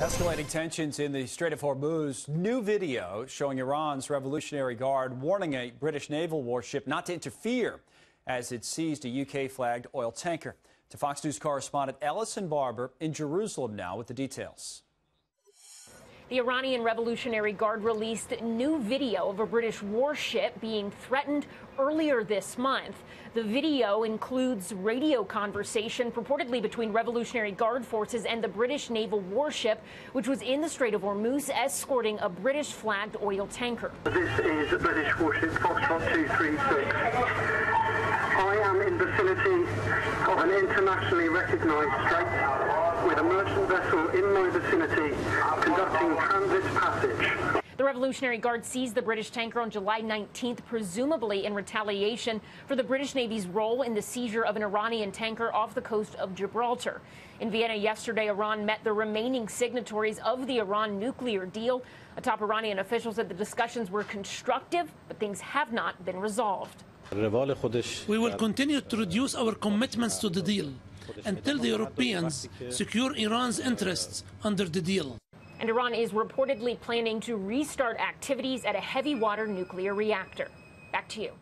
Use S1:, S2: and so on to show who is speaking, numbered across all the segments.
S1: Escalating tensions in the Strait of Hormuz. New video showing Iran's Revolutionary Guard warning a British naval warship not to interfere as it seized a UK flagged oil tanker. To Fox News correspondent Ellison Barber in Jerusalem now with the details.
S2: The Iranian Revolutionary Guard released new video of a British warship being threatened earlier this month. The video includes radio conversation purportedly between Revolutionary Guard forces and the British naval warship, which was in the Strait of Hormuz escorting a British flagged oil tanker.
S3: This is a British warship Foxtrot 236. I am in vicinity of an internationally recognized strait with a merchant vessel in my vicinity conducting transit passage.
S2: The Revolutionary Guard seized the British tanker on July 19th, presumably in retaliation for the British Navy's role in the seizure of an Iranian tanker off the coast of Gibraltar. In Vienna yesterday, Iran met the remaining signatories of the Iran nuclear deal. A top Iranian official said the discussions were constructive, but things have not been resolved.
S4: We will continue to reduce our commitments to the deal until the Europeans secure Iran's interests under the deal.
S2: And Iran is reportedly planning to restart activities at a heavy water nuclear reactor. Back to you.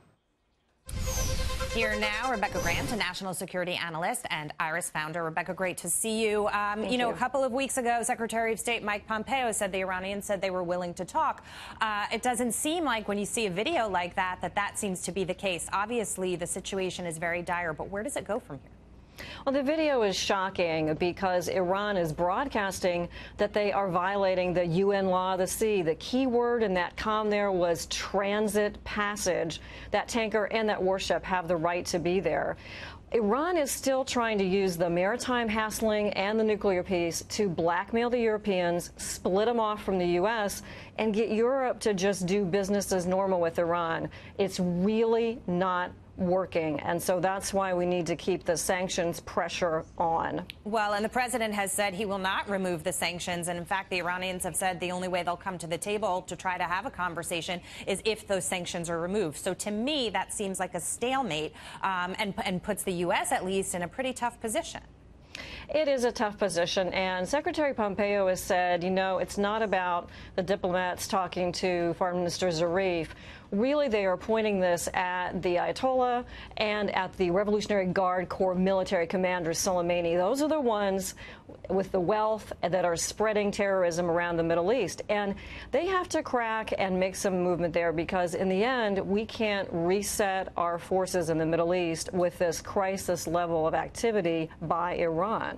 S5: Here now, Rebecca Grant, a national security analyst and IRIS founder. Rebecca, great to see you. Um, you know,
S6: you.
S5: a couple of weeks ago, Secretary of State Mike Pompeo said the Iranians said they were willing to talk. Uh, it doesn't seem like when you see a video like that, that that seems to be the case. Obviously, the situation is very dire, but where does it go from here?
S6: Well, the video is shocking because Iran is broadcasting that they are violating the UN law of the sea. The key word in that com there was transit passage. That tanker and that warship have the right to be there. Iran is still trying to use the maritime hassling and the nuclear piece to blackmail the Europeans, split them off from the U.S., and get Europe to just do business as normal with Iran. It's really not working. And so that's why we need to keep the sanctions pressure on.
S5: Well, and the president has said he will not remove the sanctions. And in fact, the Iranians have said the only way they'll come to the table to try to have a conversation is if those sanctions are removed. So to me, that seems like a stalemate um, and, and puts the U.S. at least in a pretty tough position.
S6: It is a tough position, and Secretary Pompeo has said, you know, it's not about the diplomats talking to Foreign Minister Zarif. Really, they are pointing this at the Ayatollah and at the Revolutionary Guard Corps military commander, Soleimani. Those are the ones with the wealth that are spreading terrorism around the Middle East. And they have to crack and make some movement there because, in the end, we can't reset our forces in the Middle East with this crisis level of activity by Iran.